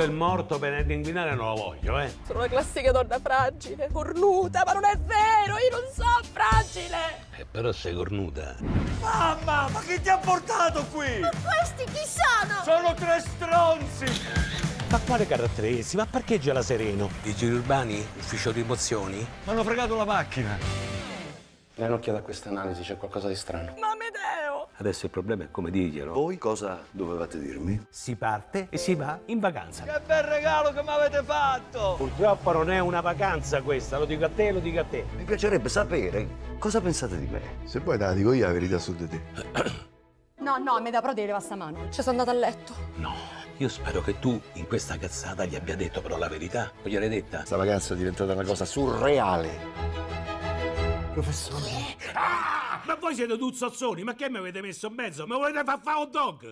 Io il morto per inquinare non lo voglio, eh. Sono la classica donna fragile, cornuta, ma non è vero, io non sono fragile! Eh, però sei cornuta. Mamma, ma chi ti ha portato qui? Ma questi chi sono? Sono tre stronzi! Ma quale caratteristica? Ma parcheggia la Sereno? Vigili urbani? Ufficio rimozioni? Mi hanno fregato la macchina. Dai un'occhiata a questa analisi, c'è qualcosa di strano. Ma Amedeo! Adesso il problema è come dirglielo. Voi cosa dovevate dirmi? Si parte e si va in vacanza. Che bel regalo che mi avete fatto! Purtroppo non è una vacanza questa, lo dico a te, lo dico a te. Mi piacerebbe sapere cosa pensate di me. Se poi te la dico io la verità su di te. No, no, Amedeo, però devi levare sta mano. Ci sono andata a letto. No, io spero che tu in questa cazzata gli abbia detto però la verità. Gliel'hai detta? Questa vacanza è diventata una cosa surreale. Professore. Ah, ma voi siete duzzozzoni, ma che mi avete messo in mezzo? Mi volete far fare un dog?